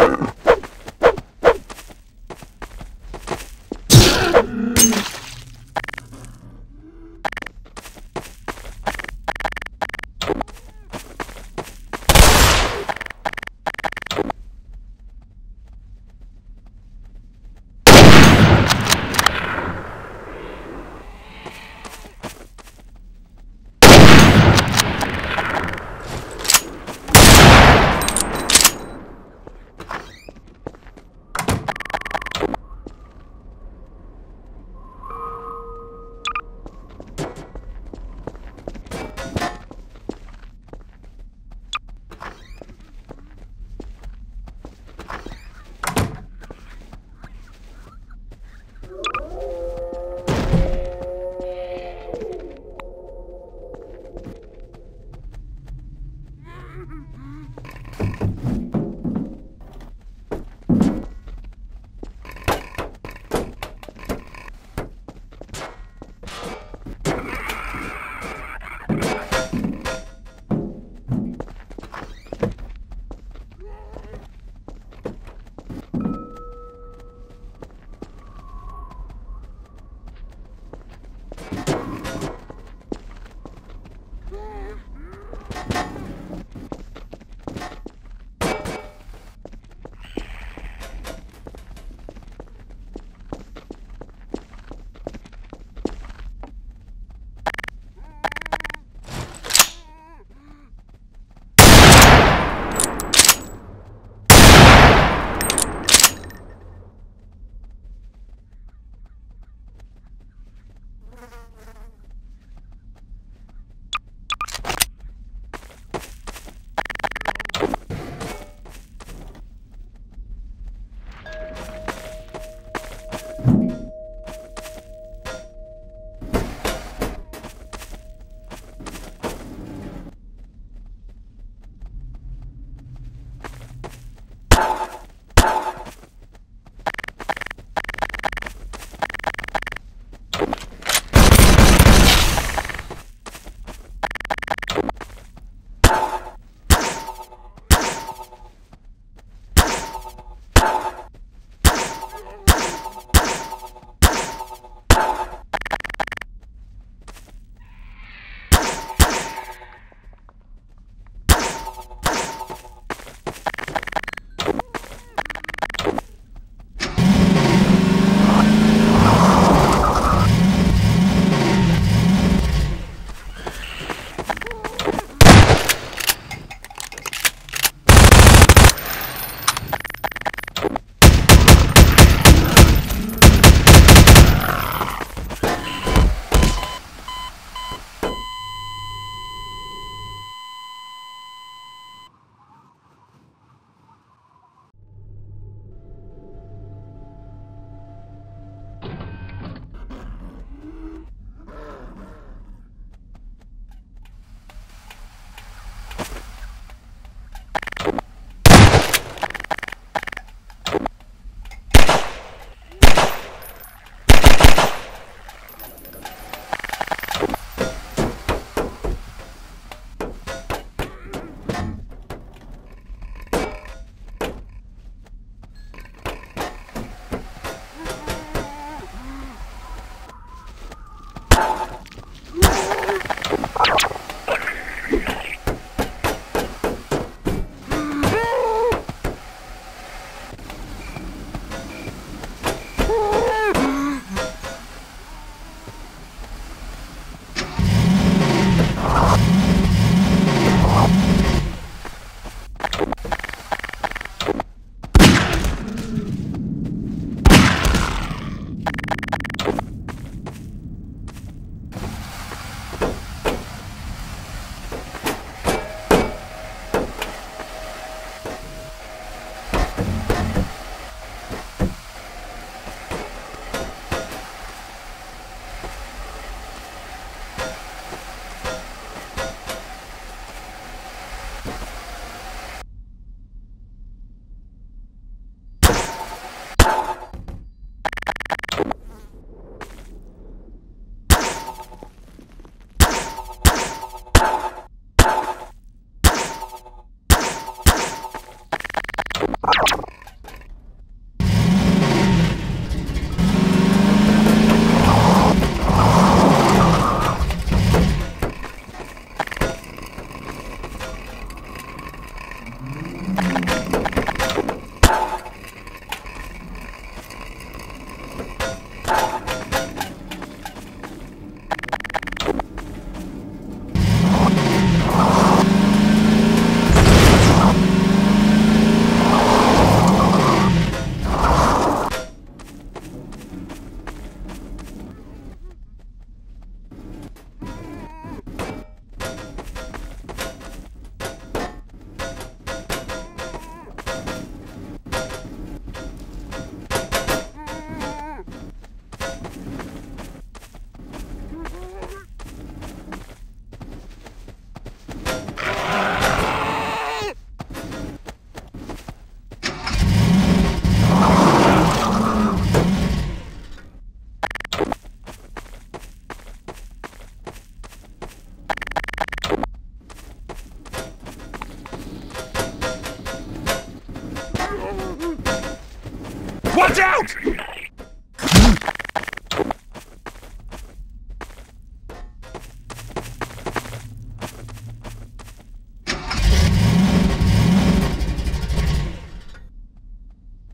Ha